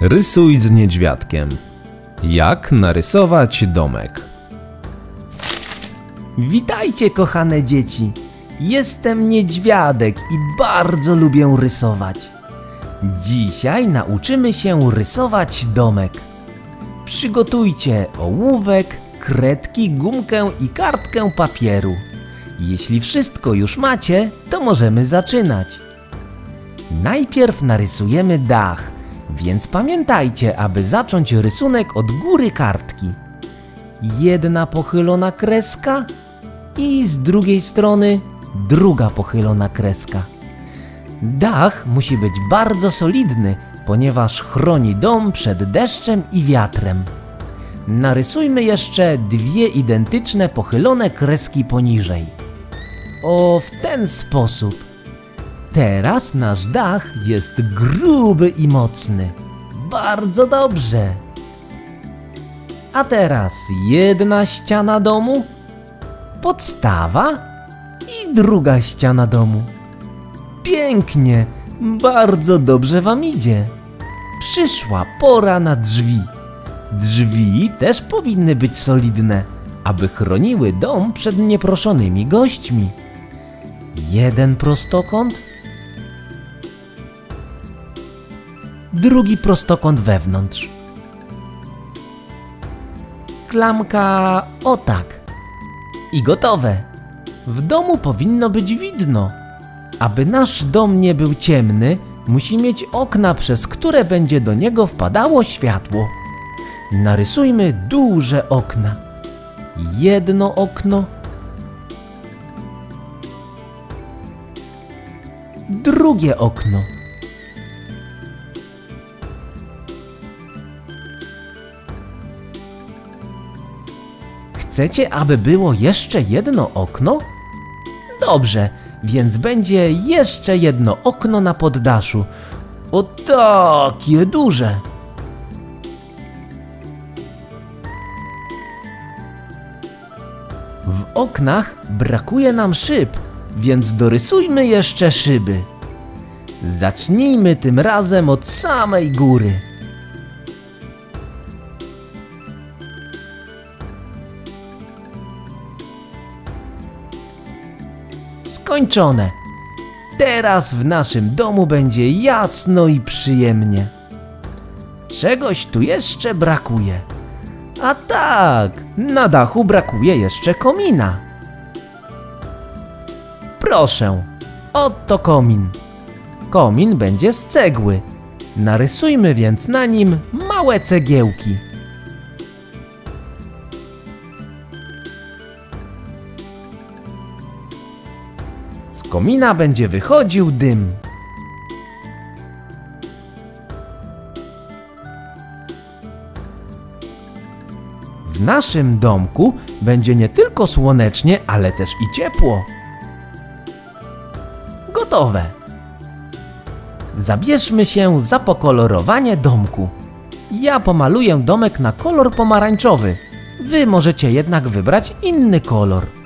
Rysuj z niedźwiadkiem. Jak narysować domek? Witajcie, kochane dzieci. Jestem niedźwiadek i bardzo lubię rysować. Dzisiaj nauczymy się rysować domek. Przygotujcie ołówek, kredki, gumkę i kartkę papieru. Jeśli wszystko już macie, to możemy zaczynać. Najpierw narysujemy dach, więc pamiętajcie, aby zacząć rysunek od góry kartki. Jedna pochylona kreska i z drugiej strony druga pochylona kreska. Dach musi być bardzo solidny, ponieważ chroni dom przed deszczem i wiatrem. Narysujmy jeszcze dwie identyczne pochylone kreski poniżej. O, w ten sposób. Teraz nasz dach jest gruby i mocny. Bardzo dobrze. A teraz jedna ściana domu, podstawa i druga ściana domu. Pięknie, bardzo dobrze wam idzie. Przyszła pora na drzwi. Drzwi też powinny być solidne, aby chroniły dom przed nieproszonymi gośćmi. Jeden prostokąt, drugi prostokąt wewnątrz. Klamka o tak. I gotowe. W domu powinno być widno. Aby nasz dom nie był ciemny, musi mieć okna, przez które będzie do niego wpadało światło. Narysujmy duże okna. Jedno okno, drugie okno. Chcecie, aby było jeszcze jedno okno? Dobrze, więc będzie jeszcze jedno okno na poddaszu. O takie duże! W oknach brakuje nam szyb, więc dorysujmy jeszcze szyby. Zacznijmy tym razem od samej góry. Skończone. Teraz w naszym domu będzie jasno i przyjemnie. Czegoś tu jeszcze brakuje. A tak, na dachu brakuje jeszcze komina. Proszę, oto komin. Komin będzie z cegły. Narysujmy więc na nim małe cegiełki. Z komina będzie wychodził dym. W naszym domku będzie nie tylko słonecznie, ale też i ciepło. Gotowe. Zabierzmy się za pokolorowanie domku. Ja pomaluję domek na kolor pomarańczowy. Wy możecie jednak wybrać inny kolor.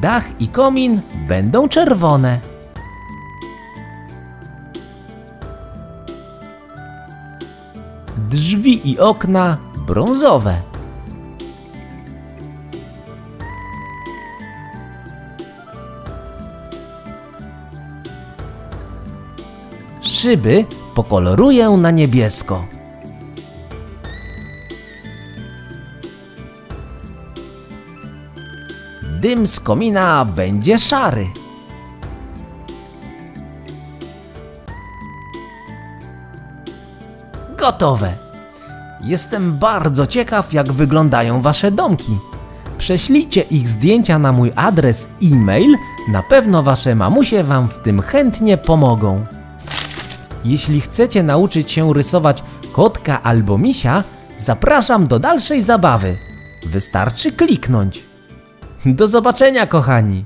Dach i komin będą czerwone. Drzwi i okna brązowe. Szyby pokoloruję na niebiesko. Dym z komina będzie szary. Gotowe. Jestem bardzo ciekaw, jak wyglądają wasze domki. Prześlijcie ich zdjęcia na mój adres e-mail, na pewno wasze mamusie wam w tym chętnie pomogą. Jeśli chcecie nauczyć się rysować kotka albo misia, zapraszam do dalszej zabawy. Wystarczy kliknąć. Do zobaczenia, kochani!